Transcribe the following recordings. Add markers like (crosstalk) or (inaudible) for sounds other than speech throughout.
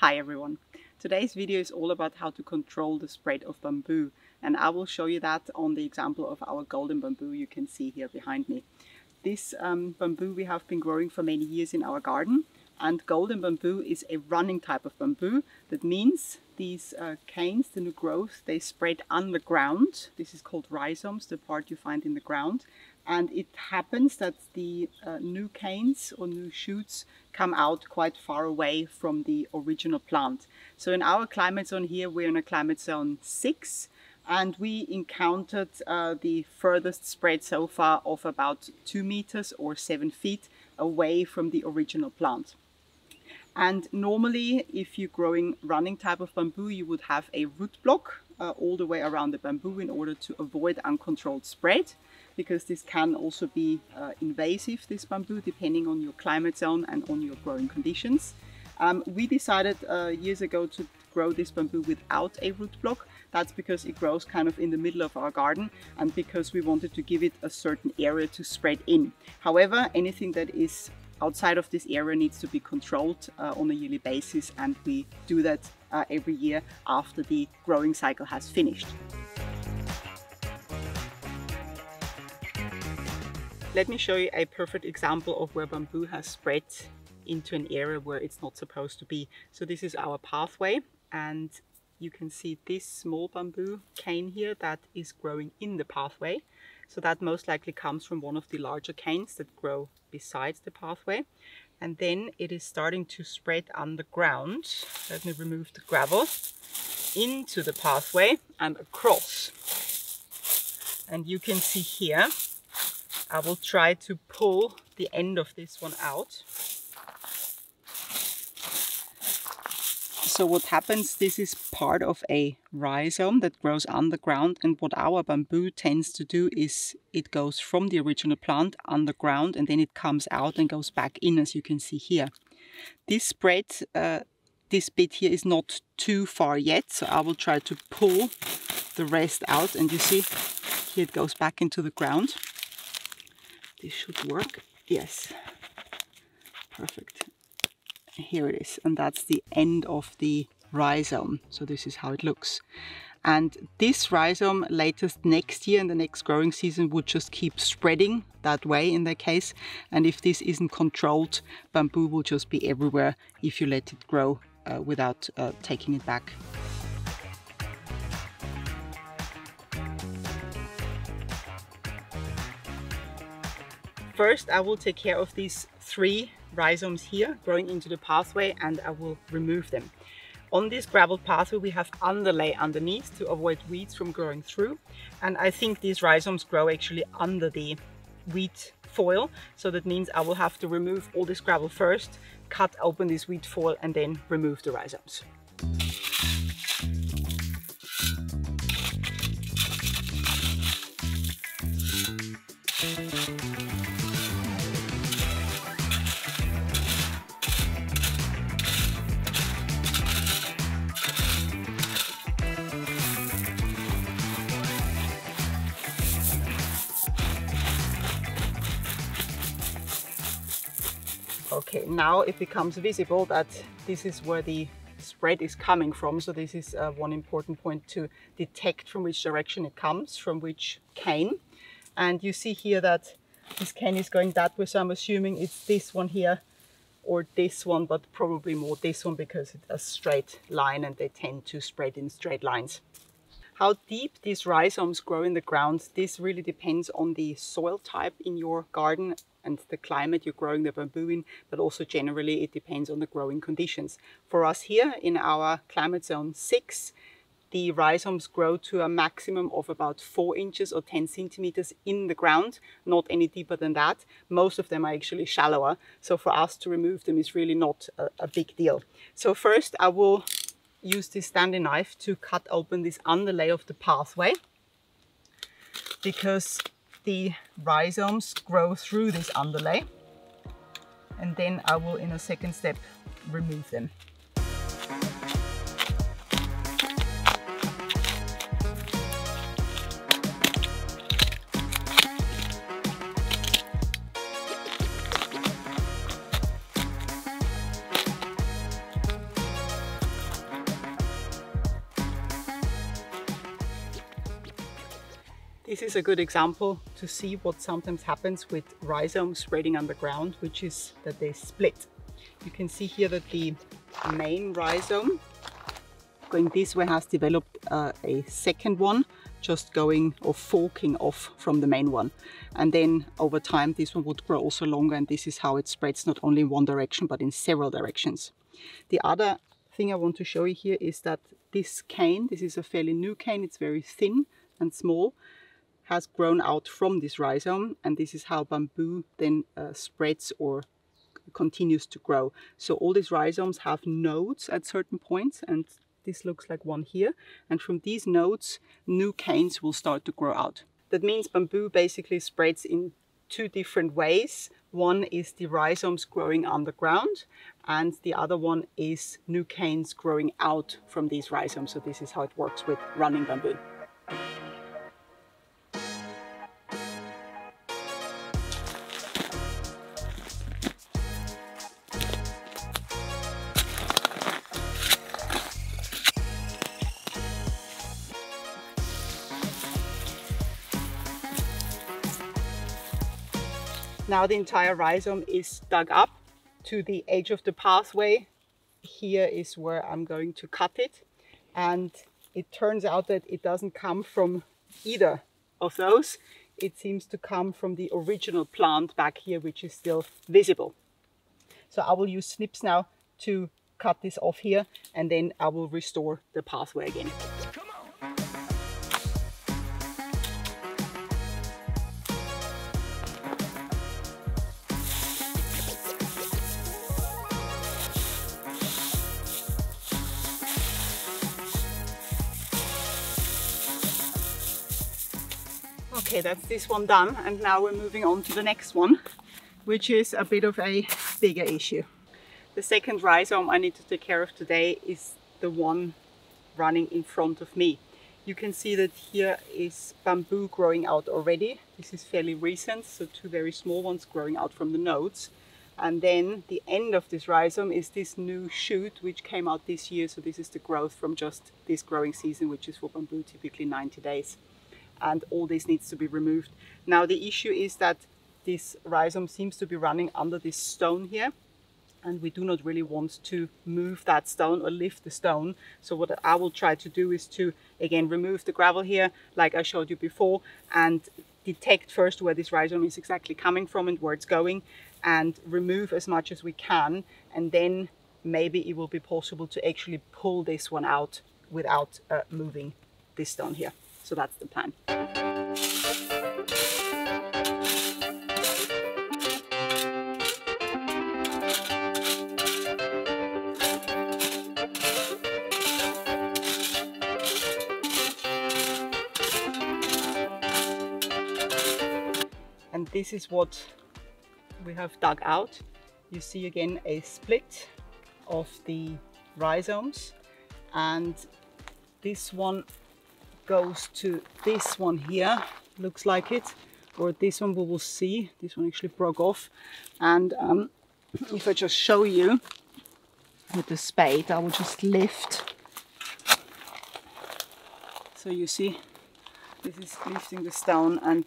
Hi everyone. Today's video is all about how to control the spread of bamboo and I will show you that on the example of our golden bamboo you can see here behind me. This um, bamboo we have been growing for many years in our garden and golden bamboo is a running type of bamboo. That means these uh, canes, the new growth, they spread underground. This is called rhizomes, the part you find in the ground and it happens that the uh, new canes or new shoots come out quite far away from the original plant. So in our climate zone here, we're in a climate zone 6 and we encountered uh, the furthest spread so far of about 2 meters or 7 feet away from the original plant. And normally, if you're growing running type of bamboo, you would have a root block uh, all the way around the bamboo in order to avoid uncontrolled spread because this can also be uh, invasive, this bamboo, depending on your climate zone and on your growing conditions. Um, we decided uh, years ago to grow this bamboo without a root block. That's because it grows kind of in the middle of our garden and because we wanted to give it a certain area to spread in. However, anything that is outside of this area needs to be controlled uh, on a yearly basis and we do that uh, every year after the growing cycle has finished. Let me show you a perfect example of where bamboo has spread into an area where it's not supposed to be. So this is our pathway and you can see this small bamboo cane here that is growing in the pathway. So that most likely comes from one of the larger canes that grow besides the pathway. And then it is starting to spread underground. Let me remove the gravel into the pathway and across. And you can see here I will try to pull the end of this one out. So what happens, this is part of a rhizome that grows underground and what our bamboo tends to do is it goes from the original plant underground and then it comes out and goes back in as you can see here. This spread, uh, this bit here is not too far yet so I will try to pull the rest out and you see here it goes back into the ground. This should work. Yes. Perfect. Here it is. And that's the end of the rhizome. So this is how it looks. And this rhizome latest next year in the next growing season would just keep spreading that way in that case. And if this isn't controlled, bamboo will just be everywhere if you let it grow uh, without uh, taking it back. First, I will take care of these three rhizomes here growing into the pathway and I will remove them. On this gravel pathway we have underlay underneath to avoid weeds from growing through and I think these rhizomes grow actually under the weed foil so that means I will have to remove all this gravel first, cut open this weed foil and then remove the rhizomes. Okay, now it becomes visible that this is where the spread is coming from. So this is uh, one important point to detect from which direction it comes, from which cane. And you see here that this cane is going that way. So I'm assuming it's this one here or this one, but probably more this one because it's a straight line and they tend to spread in straight lines. How deep these rhizomes grow in the ground, this really depends on the soil type in your garden and the climate you're growing the bamboo in, but also generally it depends on the growing conditions. For us here in our climate zone 6, the rhizomes grow to a maximum of about 4 inches or 10 centimeters in the ground, not any deeper than that. Most of them are actually shallower, so for us to remove them is really not a, a big deal. So first I will use this Stanley knife to cut open this underlay of the pathway because the rhizomes grow through this underlay and then I will in a second step remove them. This is a good example to see what sometimes happens with rhizomes spreading underground, which is that they split. You can see here that the main rhizome going this way has developed uh, a second one just going or forking off from the main one and then over time this one would grow also longer and this is how it spreads not only in one direction but in several directions. The other thing I want to show you here is that this cane, this is a fairly new cane, it's very thin and small, has grown out from this rhizome and this is how bamboo then uh, spreads or continues to grow. So all these rhizomes have nodes at certain points and this looks like one here. And from these nodes, new canes will start to grow out. That means bamboo basically spreads in two different ways. One is the rhizomes growing underground and the other one is new canes growing out from these rhizomes. So this is how it works with running bamboo. Now the entire rhizome is dug up to the edge of the pathway. Here is where I'm going to cut it. And it turns out that it doesn't come from either of those. It seems to come from the original plant back here, which is still visible. So I will use snips now to cut this off here and then I will restore the pathway again. Okay, that's this one done. And now we're moving on to the next one, which is a bit of a bigger issue. The second rhizome I need to take care of today is the one running in front of me. You can see that here is bamboo growing out already. This is fairly recent, so two very small ones growing out from the nodes. And then the end of this rhizome is this new shoot, which came out this year. So this is the growth from just this growing season, which is for bamboo typically 90 days and all this needs to be removed. Now the issue is that this rhizome seems to be running under this stone here and we do not really want to move that stone or lift the stone. So what I will try to do is to again remove the gravel here like I showed you before and detect first where this rhizome is exactly coming from and where it's going and remove as much as we can and then maybe it will be possible to actually pull this one out without uh, moving this stone here. So that's the plan. And this is what we have dug out. You see again a split of the rhizomes and this one goes to this one here, looks like it, or this one we will see. This one actually broke off. And um, if I just show you with the spade, I will just lift. So you see, this is lifting the stone and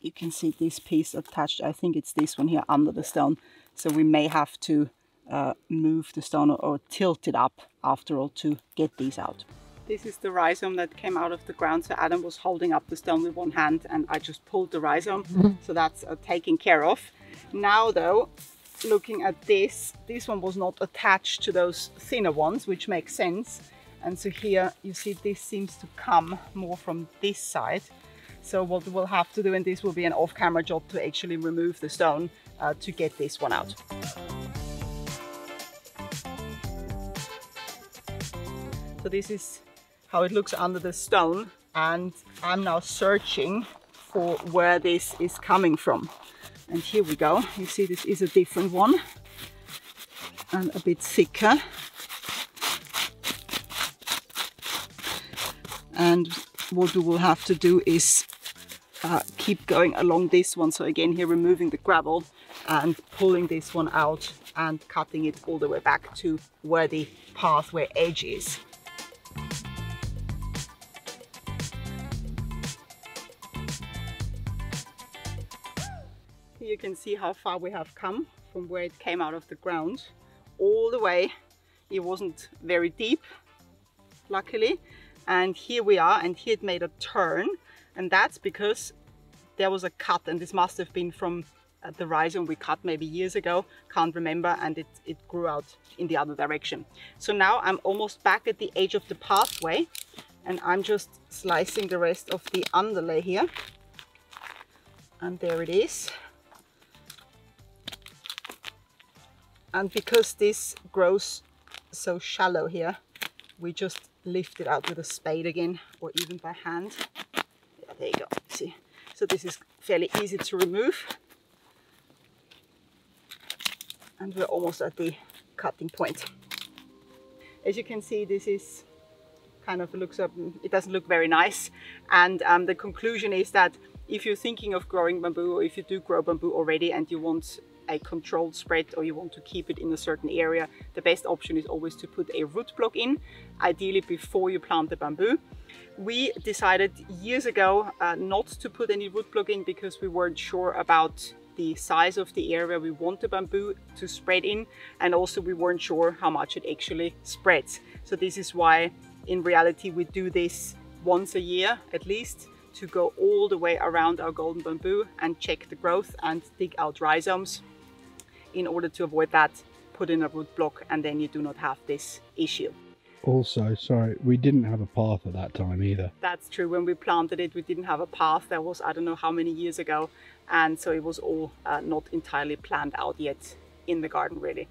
you can see this piece attached. I think it's this one here under the stone. So we may have to uh, move the stone or, or tilt it up after all to get these out. This is the rhizome that came out of the ground. So Adam was holding up the stone with one hand and I just pulled the rhizome. Mm (laughs) -hmm. So that's uh, taken care of. Now though, looking at this, this one was not attached to those thinner ones, which makes sense. And so here you see this seems to come more from this side. So what we'll have to do, and this will be an off-camera job to actually remove the stone uh, to get this one out. So this is how it looks under the stone and I'm now searching for where this is coming from. And here we go. You see this is a different one and a bit thicker. And what we will have to do is uh, keep going along this one. So again here removing the gravel and pulling this one out and cutting it all the way back to where the pathway edge is. You can see how far we have come from where it came out of the ground all the way. It wasn't very deep, luckily. And here we are, and here it made a turn. And that's because there was a cut, and this must have been from the rhizome we cut maybe years ago, can't remember, and it, it grew out in the other direction. So now I'm almost back at the edge of the pathway, and I'm just slicing the rest of the underlay here. And there it is. And because this grows so shallow here, we just lift it out with a spade again, or even by hand. Yeah, there you go, see. So this is fairly easy to remove. And we're almost at the cutting point. As you can see, this is kind of looks up, it doesn't look very nice. And um, the conclusion is that if you're thinking of growing bamboo or if you do grow bamboo already and you want a controlled spread or you want to keep it in a certain area, the best option is always to put a root block in, ideally before you plant the bamboo. We decided years ago uh, not to put any root block in because we weren't sure about the size of the area we want the bamboo to spread in and also we weren't sure how much it actually spreads. So this is why in reality we do this once a year at least to go all the way around our golden bamboo and check the growth and dig out rhizomes in order to avoid that put in a root block and then you do not have this issue. Also, sorry, we didn't have a path at that time either. That's true. When we planted it, we didn't have a path. That was, I don't know how many years ago. And so it was all uh, not entirely planned out yet in the garden, really.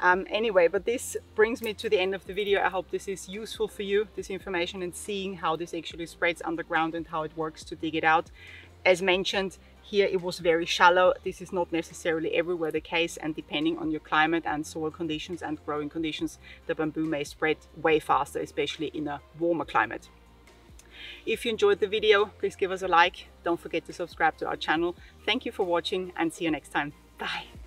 Um, anyway, but this brings me to the end of the video. I hope this is useful for you, this information and seeing how this actually spreads underground and how it works to dig it out. As mentioned, here it was very shallow. This is not necessarily everywhere the case and depending on your climate and soil conditions and growing conditions, the bamboo may spread way faster, especially in a warmer climate. If you enjoyed the video, please give us a like. Don't forget to subscribe to our channel. Thank you for watching and see you next time. Bye.